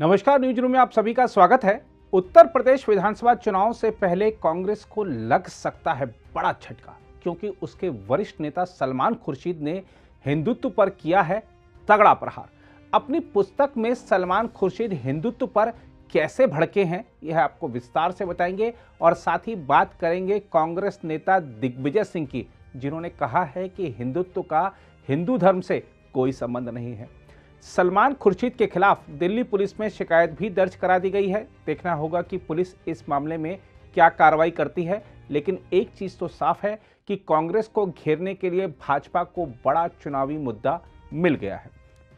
नमस्कार news room में आप सभी का स्वागत है। उत्तर प्रदेश विधानसभा चुनाव से पहले कांग्रेस को लग सकता है बड़ा झटका, क्योंकि उसके वरिष्ठ नेता सलमान खुर्शीद ने हिंदुत्व पर किया है तगड़ा प्रहार। अपनी पुस्तक में सलमान खुर्शीद हिंदुत्व पर कैसे भड़के हैं, यह आपको विस्तार से बताएँगे और साथ ही बात करेंगे कांग्रेस नेता दिग्विजय सिंह की, जिन्होंने कहा है कि हिंदुत्व का हिंदू धर्म से कोई संबंध नहीं है। सलमान खुर्शीद के खिलाफ दिल्ली पुलिस में शिकायत भी दर्ज करा दी गई है। देखना होगा कि पुलिस इस मामले में क्या कार्रवाई करती है, लेकिन एक चीज़ तो साफ़ है कि कांग्रेस को घेरने के लिए भाजपा को बड़ा चुनावी मुद्दा मिल गया है।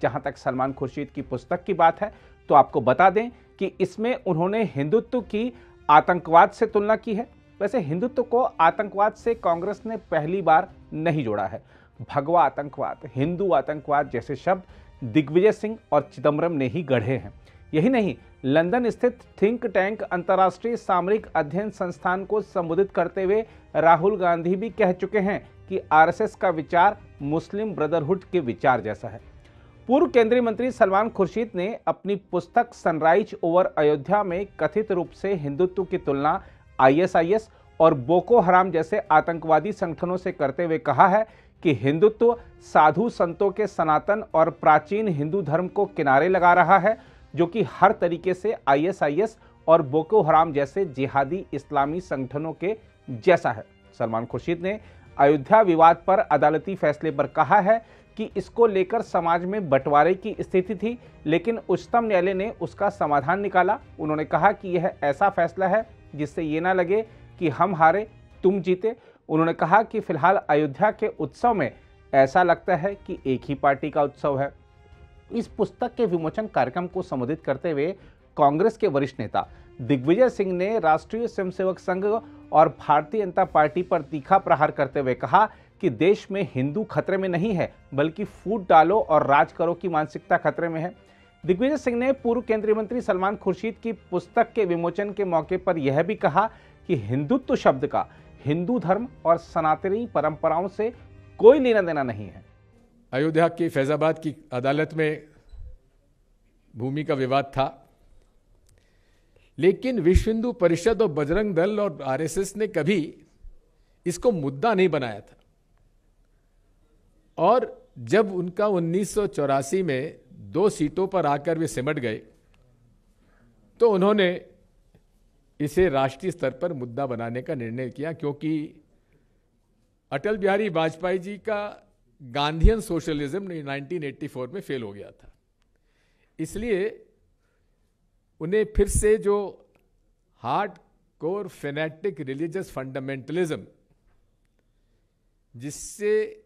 जहाँ तक सलमान खुर्शीद की पुस्तक की बात है तो आपको बता दें कि इसमें उन्होंने हिंदुत्व की आतंकवाद से तुलना की है। वैसे हिंदुत्व को आतंकवाद से कांग्रेस ने पहली बार नहीं जोड़ा है। भगवा आतंकवाद, हिंदू आतंकवाद जैसे शब्द दिग्विजय सिंह और चिदम्बरम ने ही गढ़े हैं। यही नहीं, लंदन स्थित थिंक टैंक अंतर्राष्ट्रीय सामरिक अध्ययन संस्थान को संबोधित करते हुए राहुल गांधी भी कह चुके हैं कि आरएसएस का विचार मुस्लिम ब्रदरहुड के विचार जैसा है। पूर्व केंद्रीय मंत्री सलमान खुर्शीद ने अपनी पुस्तक सनराइज ओवर अयोध्या में कथित रूप से हिंदुत्व की तुलना आईएसआईएस और बोको हराम जैसे आतंकवादी संगठनों से करते हुए कहा है कि हिंदुत्व साधु संतों के सनातन और प्राचीन हिंदू धर्म को किनारे लगा रहा है, जो कि हर तरीके से आईएसआईएस और बोको हराम जैसे जिहादी इस्लामी संगठनों के जैसा है। सलमान खुर्शीद ने अयोध्या विवाद पर अदालती फैसले पर कहा है कि इसको लेकर समाज में बंटवारे की स्थिति थी, लेकिन उच्चतम न्यायालय ने उसका समाधान निकाला। उन्होंने कहा कि यह ऐसा फैसला है जिससे ये ना लगे कि हम हारे, तुम जीते। उन्होंने कहा कि फ़िलहाल अयोध्या के उत्सव में ऐसा लगता है कि एक ही पार्टी का उत्सव है। इस पुस्तक के विमोचन कार्यक्रम को संबोधित करते हुए कांग्रेस के वरिष्ठ नेता दिग्विजय सिंह ने राष्ट्रीय स्वयंसेवक संघ और भारतीय जनता पार्टी पर तीखा प्रहार करते हुए कहा कि देश में हिंदू खतरे में नहीं है, बल्कि फूट डालो और राज करो की मानसिकता खतरे में है। दिग्विजय सिंह ने पूर्व केंद्रीय मंत्री सलमान खुर्शीद की पुस्तक के विमोचन के मौके पर यह भी कहा कि हिंदुत्व शब्द का हिंदू धर्म और सनातनी परंपराओं से कोई लेना देना नहीं है। अयोध्या की फैजाबाद की अदालत में भूमि का विवाद था। लेकिन विश्व हिंदू परिषद और बजरंग दल और आरएसएस ने कभी इसको मुद्दा नहीं बनाया था। और जब उनका उन्नीस सौ चौरासी में दो सीटों पर आकर वे सिमट गए तो उन्होंने इसे राष्ट्रीय स्तर पर मुद्दा बनाने का निर्णय किया, क्योंकि अटल बिहारी वाजपेयी जी का गांधीयन सोशलिज्म 1984 में फेल हो गया था। इसलिए उन्हें फिर से जो hard core fanatic religious fundamentalism, जिससे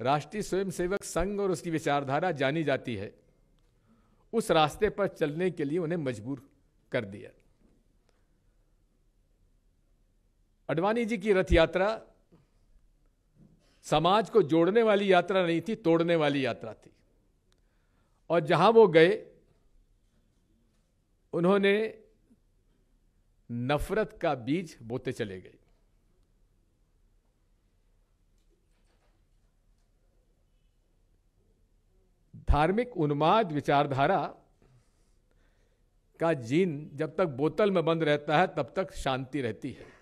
राष्ट्रीय स्वयंसेवक संघ और उसकी विचारधारा जानी जाती है, उस रास्ते पर चलने के लिए उन्हें मजबूर कर दिया। अडवाणी जी की रथ यात्रा समाज को जोड़ने वाली यात्रा नहीं थी, तोड़ने वाली यात्रा थी। और जहाँ वो गए, उन्होंने नफरत का बीज बोते चले गए। धार्मिक उन्माद विचारधारा का जीन जब तक बोतल में बंद रहता है, तब तक शांति रहती है।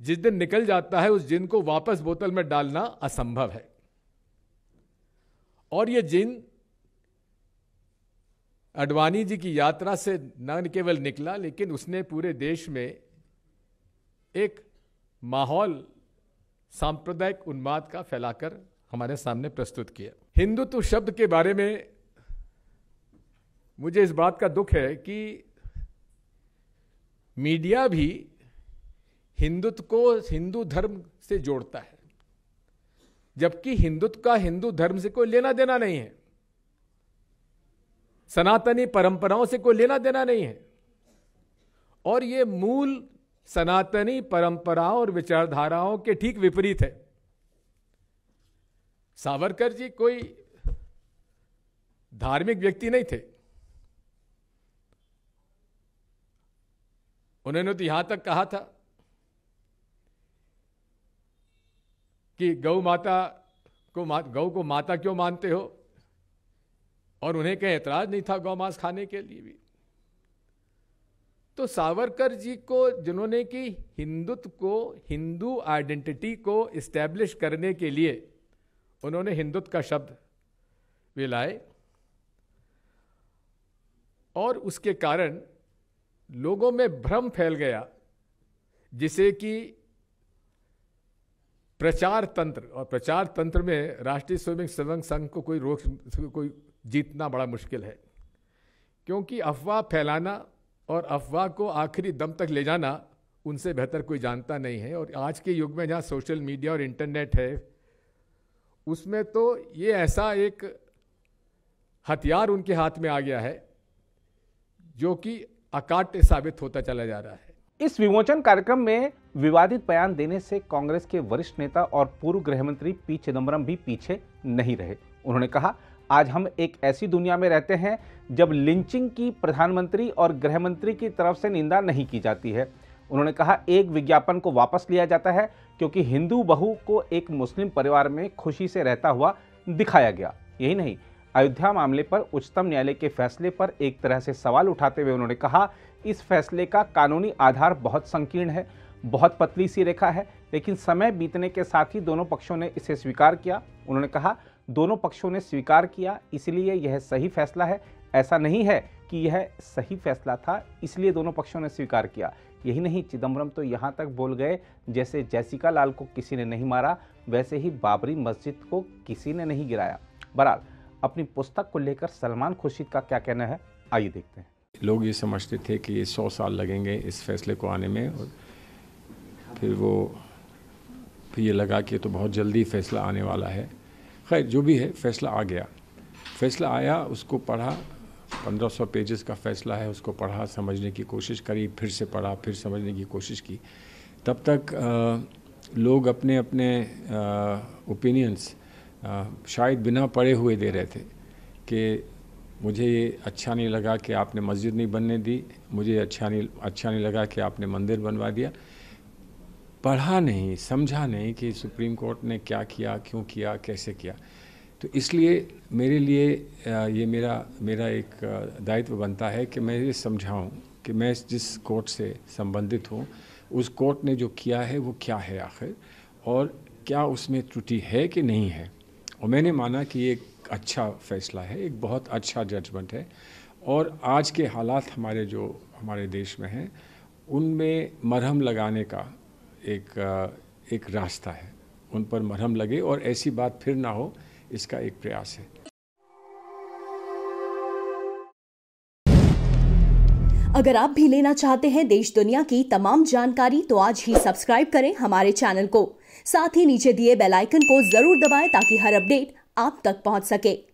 जिस दिन निकल जाता है, उस जिन को वापस बोतल में डालना असंभव है। और यह जिन अडवाणी जी की यात्रा से न केवल निकला, लेकिन उसने पूरे देश में एक माहौल, सांप्रदायिक उन्माद का फैलाकर हमारे सामने प्रस्तुत किया। हिंदुत्व शब्द के बारे में मुझे इस बात का दुख है कि मीडिया भी हिंदुत्व को हिंदू धर्म से जोड़ता है। जबकि हिंदुत्व का हिंदू धर्म से कोई लेना देना नहीं है। सनातनी परंपराओं से कोई लेना देना नहीं है। और ये मूल सनातनी परंपराओं और विचारधाराओं के ठीक विपरीत है। सावरकर जी कोई धार्मिक व्यक्ति नहीं थे। उन्होंने तो यहाँ तक कहा था कि गौ माता को मा, गौ को माता क्यों मानते हो? और उन्हें कहीं एतराज़ नहीं था गौ मांस खाने के लिए भी? तो सावरकर जी को जिन्होंने कि हिंदुत्व को हिंदू आइडेंटिटी को इस्टेब्लिश करने के लिए उन्होंने हिंदुत्व का शब्द वे लाए और उसके कारण लोगों में भ्रम फैल गया जिसे कि प्रचार तंत्र, और प्रचार तंत्र में राष्ट्रीय स्वयं संघ को कोई रोक, कोई जीतना बड़ा मुश्किल है। क्योंकि अफवाह फैलाना और अफवाह को आखिरी दम तक ले जाना उनसे बेहतर कोई जानता नहीं है। और आज के युग में जहाँ सोशल मीडिया और इंटरनेट है, उसमें तो ये ऐसा एक हथियार उनके हाथ में आ गया है जो कि अकाट्य साबित होता चला जा रहा है। इस विमोचन कार्यक्रम में विवादित बयान देने से कांग्रेस के वरिष्ठ नेता और पूर्व गृह मंत्री पी चिदम्बरम भी पीछे नहीं रहे। उन्होंने कहा, आज हम एक ऐसी दुनिया में रहते हैं जब लिंचिंग की प्रधानमंत्री और गृह मंत्री की तरफ़ से निंदा नहीं की जाती है। उन्होंने कहा, एक विज्ञापन को वापस लिया जाता है क्योंकि हिंदू बहू को एक मुस्लिम परिवार में खुशी से रहता हुआ दिखाया गया। यही नहीं, अयोध्या मामले पर उच्चतम न्यायालय के फैसले पर एक तरह से सवाल उठाते हुए उन्होंने कहा इस फैसले का कानूनी आधार बहुत संकीर्ण है, बहुत पतली सी रेखा है, लेकिन समय बीतने के साथ ही दोनों पक्षों ने इसे स्वीकार किया। उन्होंने कहा, दोनों पक्षों ने स्वीकार किया, इसलिए यह सही फैसला है। ऐसा नहीं है कि यह सही फैसला था, इसलिए दोनों पक्षों ने स्वीकार किया। यही नहीं चिदम्बरम तो यहाँ तक बोल गए, जैसे जैसिका लाल को किसी ने नहीं मारा, वैसे ही बाबरी मस्जिद को किसी ने नहीं गिराया। बहरहाल, अपनी पुस्तक को लेकर सलमान खुर्शीद का क्या कहना है, आइए देखते हैं। लोग ये समझते थे कि ये सौ साल लगेंगे इस फैसले को आने में और फिर वो फिर ये लगा कि तो बहुत जल्दी फैसला आने वाला है। खैर जो भी है फैसला आ गया। फैसला आया उसको पढ़ा पंद्रह सौ पेजेस का फैसला है उसको पढ़ा समझने की कोशिश करी फिर से पढ़ा फिर समझने की कोशिश की। तब तक आ, लोग अपने अपने ओपिनियंस शायद बिना पढ़े हुए दे रहे थे कि मुझे ये अच्छा नहीं लगा कि आपने मस्जिद नहीं बनने दी। मुझे अच्छा नहीं अच्छा नहीं लगा कि आपने मंदिर बनवा दिया। पढ़ा नहीं, समझा नहीं कि सुप्रीम कोर्ट ने क्या किया, क्यों किया, कैसे किया। तो इसलिए मेरे लिए ये मेरा मेरा एक दायित्व बनता है कि मैं ये समझाऊँ कि मैं जिस कोर्ट से संबंधित हूँ, उस कोर्ट ने जो किया है, वो क्या है आखिर? और क्या उसमें त्रुटि है कि नहीं है? और मैंने माना कि ये अच्छा फैसला है, एक बहुत अच्छा जजमेंट है। और आज के हालात हमारे जो, हमारे देश में हैं, उनमें मरहम लगाने का एक एक रास्ता है। उन पर मरहम लगे और ऐसी बात फिर ना हो, इसका एक प्रयास है। अगर आप भी लेना चाहते हैं देश दुनिया की तमाम जानकारी तो आज ही सब्सक्राइब करें हमारे चैनल को। साथ ही नीचे दिए बेल आइकन को ज़रूर दबाएँ ताकि हर अपडेट आप तक पहुँच सके।